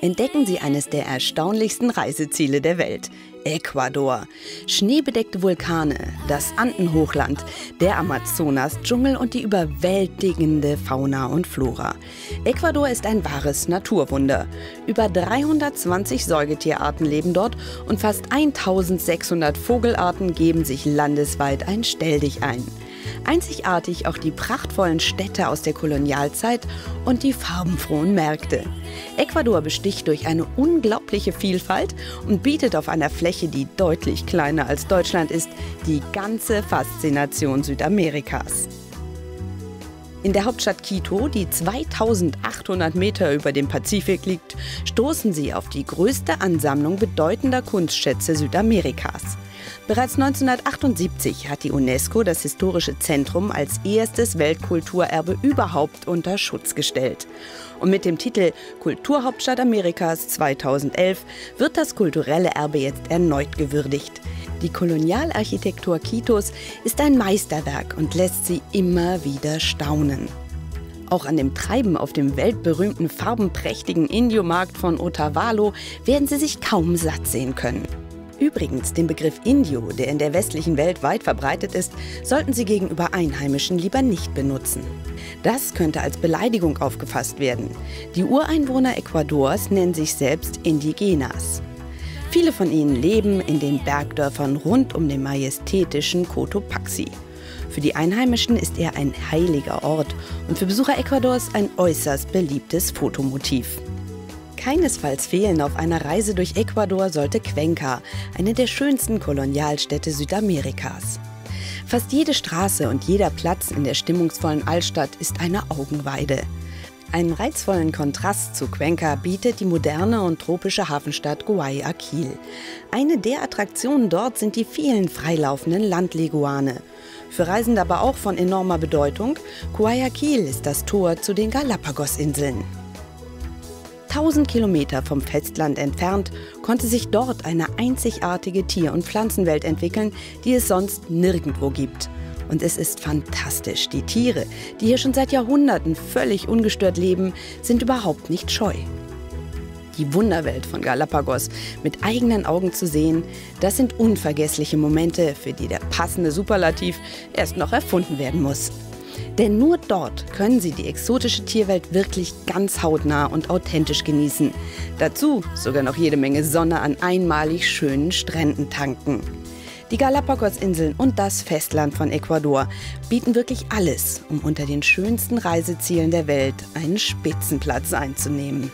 entdecken Sie eines der erstaunlichsten Reiseziele der Welt. Ecuador. Schneebedeckte Vulkane, das Andenhochland, der Amazonas, Dschungel und die überwältigende Fauna und Flora. Ecuador ist ein wahres Naturwunder. Über 320 Säugetierarten leben dort und fast 1600 Vogelarten geben sich landesweit ein Stelldich ein. Einzigartig auch die prachtvollen Städte aus der Kolonialzeit und die farbenfrohen Märkte. Ecuador besticht durch eine unglaubliche Vielfalt und bietet auf einer Fläche, die deutlich kleiner als Deutschland ist, die ganze Faszination Südamerikas. In der Hauptstadt Quito, die 2800 Meter über dem Pazifik liegt, stoßen Sie auf die größte Ansammlung bedeutender Kunstschätze Südamerikas. Bereits 1978 hat die UNESCO das historische Zentrum als erstes Weltkulturerbe überhaupt unter Schutz gestellt. Und mit dem Titel Kulturhauptstadt Amerikas 2011 wird das kulturelle Erbe jetzt erneut gewürdigt. Die Kolonialarchitektur Quitos ist ein Meisterwerk und lässt sie immer wieder staunen. Auch an dem Treiben auf dem weltberühmten farbenprächtigen Indiomarkt von Otavalo werden Sie sich kaum satt sehen können. Übrigens, den Begriff Indio, der in der westlichen Welt weit verbreitet ist, sollten Sie gegenüber Einheimischen lieber nicht benutzen. Das könnte als Beleidigung aufgefasst werden. Die Ureinwohner Ecuadors nennen sich selbst Indigenas. Viele von ihnen leben in den Bergdörfern rund um den majestätischen Cotopaxi. Für die Einheimischen ist er ein heiliger Ort und für Besucher Ecuadors ein äußerst beliebtes Fotomotiv. Keinesfalls fehlen auf einer Reise durch Ecuador sollte Cuenca, eine der schönsten Kolonialstädte Südamerikas. Fast jede Straße und jeder Platz in der stimmungsvollen Altstadt ist eine Augenweide. Einen reizvollen Kontrast zu Cuenca bietet die moderne und tropische Hafenstadt Guayaquil. Eine der Attraktionen dort sind die vielen freilaufenden Landleguane. Für Reisende aber auch von enormer Bedeutung, Guayaquil ist das Tor zu den Galapagos-Inseln. 1000 Kilometer vom Festland entfernt konnte sich dort eine einzigartige Tier- und Pflanzenwelt entwickeln, die es sonst nirgendwo gibt. Und es ist fantastisch. Die Tiere, die hier schon seit Jahrhunderten völlig ungestört leben, sind überhaupt nicht scheu. Die Wunderwelt von Galapagos mit eigenen Augen zu sehen, das sind unvergessliche Momente, für die der passende Superlativ erst noch erfunden werden muss. Denn nur dort können Sie die exotische Tierwelt wirklich ganz hautnah und authentisch genießen. Dazu sogar noch jede Menge Sonne an einmalig schönen Stränden tanken. Die Galapagos-Inseln und das Festland von Ecuador bieten wirklich alles, um unter den schönsten Reisezielen der Welt einen Spitzenplatz einzunehmen.